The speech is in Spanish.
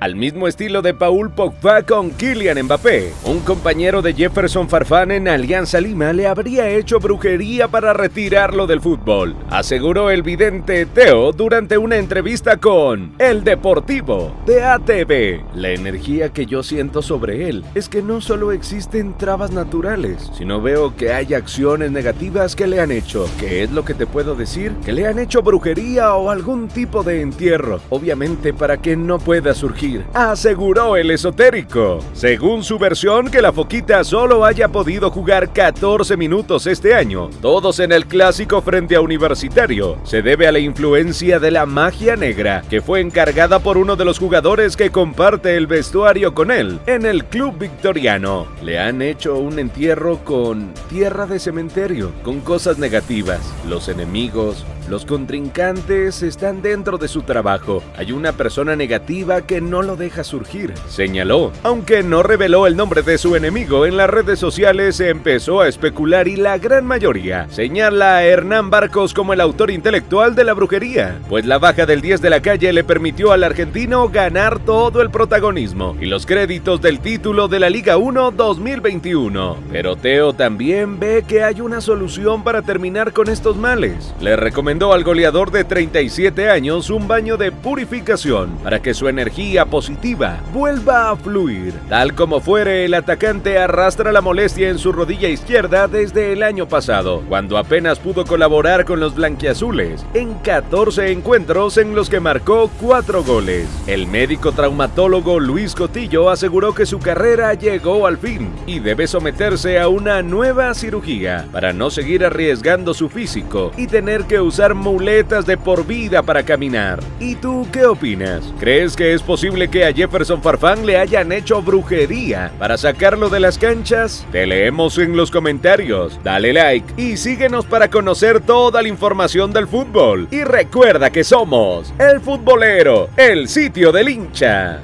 Al mismo estilo de Paul Pogba con Kylian Mbappé, un compañero de Jefferson Farfán en Alianza Lima le habría hecho brujería para retirarlo del fútbol, aseguró el vidente Teo durante una entrevista con El Deportivo de ATV. La energía que yo siento sobre él es que no solo existen trabas naturales, sino veo que hay acciones negativas que le han hecho. ¿Qué es lo que te puedo decir? Que le han hecho brujería o algún tipo de entierro, obviamente para que no pueda surgir aseguró el esotérico. Según su versión, que la Foquita solo haya podido jugar 14 minutos este año, todos en el clásico frente a Universitario, se debe a la influencia de la magia negra, que fue encargada por uno de los jugadores que comparte el vestuario con él en el club victoriano. Le han hecho un entierro con tierra de cementerio, con cosas negativas. Los enemigos, los contrincantes están dentro de su trabajo. Hay una persona negativa que no lo deja surgir, señaló. Aunque no reveló el nombre de su enemigo, en las redes sociales se empezó a especular y la gran mayoría señala a Hernán Barcos como el autor intelectual de la brujería, pues la baja del 10 de la calle le permitió al argentino ganar todo el protagonismo y los créditos del título de la Liga 1 2021. Pero Teo también ve que hay una solución para terminar con estos males. Le recomendó al goleador de 37 años un baño de purificación para que su energía positiva vuelva a fluir. Tal como fuere, el atacante arrastra la molestia en su rodilla izquierda desde el año pasado, cuando apenas pudo colaborar con los blanquiazules en 14 encuentros en los que marcó 4 goles. El médico traumatólogo Luis Cotillo aseguró que su carrera llegó al fin y debe someterse a una nueva cirugía para no seguir arriesgando su físico y tener que muletas de por vida para caminar. ¿Y tú qué opinas? ¿Crees que es posible que a Jefferson Farfán le hayan hecho brujería para sacarlo de las canchas? Te leemos en los comentarios, dale like y síguenos para conocer toda la información del fútbol. Y recuerda que somos el futbolero, el sitio del hincha.